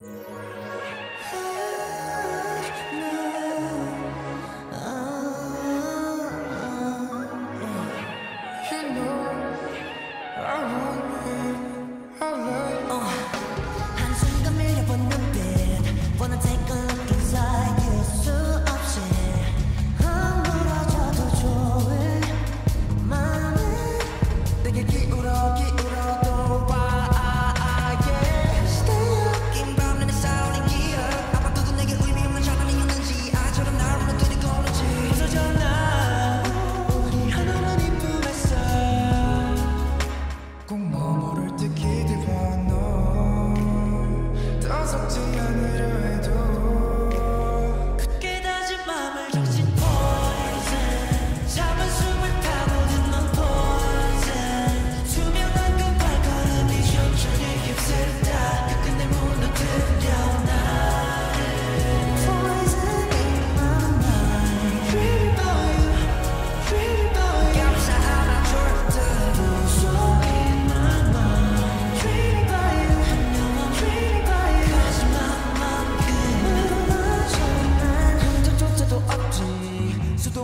한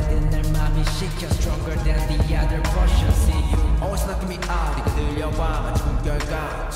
friend in their mommy. Shit You're stronger than the other portion. See you. Always knocking me out 이끌려와 맞춤 결과